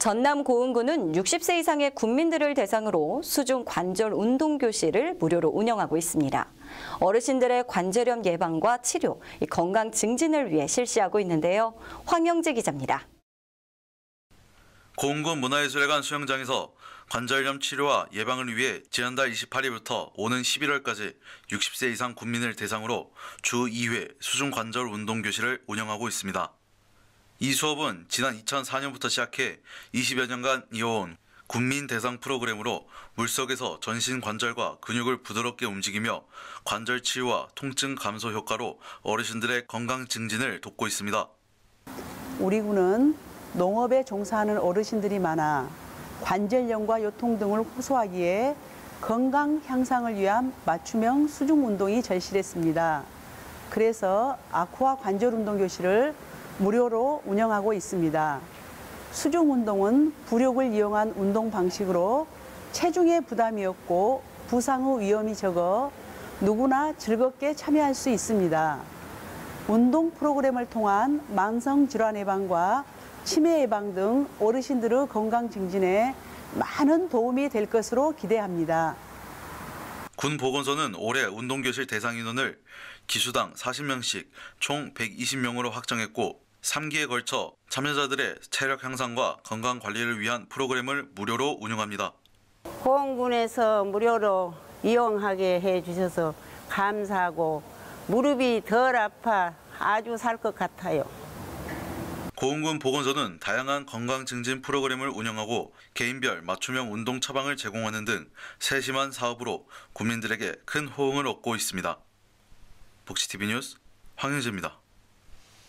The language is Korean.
전남 고흥군은 60세 이상의 군민들을 대상으로 수중 관절 운동 교실을 무료로 운영하고 있습니다. 어르신들의 관절염 예방과 치료, 건강 증진을 위해 실시하고 있는데요. 황영재 기자입니다. 고흥군 문화예술회관 수영장에서 관절염 치료와 예방을 위해 지난달 28일부터 오는 11월까지 60세 이상 군민을 대상으로 주 2회 수중 관절 운동 교실을 운영하고 있습니다. 이 수업은 지난 2004년부터 시작해 20여 년간 이어온 군민 대상 프로그램으로 물속에서 전신 관절과 근육을 부드럽게 움직이며 관절 치유와 통증 감소 효과로 어르신들의 건강 증진을 돕고 있습니다. 우리 군은 농업에 종사하는 어르신들이 많아 관절염과 요통 등을 호소하기에 건강 향상을 위한 맞춤형 수중 운동이 절실했습니다. 그래서 아쿠아 관절 운동 교실을 무료로 운영하고 있습니다. 수중 운동은 부력을 이용한 운동 방식으로 체중의 부담이 없고 부상 후 위험이 적어 누구나 즐겁게 참여할 수 있습니다. 운동 프로그램을 통한 만성 질환 예방과 치매 예방 등 어르신들의 건강 증진에 많은 도움이 될 것으로 기대합니다. 군 보건소는 올해 운동교실 대상 인원을 기수당 40명씩 총 120명으로 확정했고 3기에 걸쳐 참여자들의 체력 향상과 건강 관리를 위한 프로그램을 무료로 운영합니다. 보험군에서 무료로 이용하게 해주셔서 감사하고 무릎이 덜 아파 아주 살 것 같아요. 고흥군 보건소는 다양한 건강 증진 프로그램을 운영하고 개인별 맞춤형 운동 처방을 제공하는 등 세심한 사업으로 국민들에게 큰 호응을 얻고 있습니다. 복지TV 뉴스 황윤재입니다.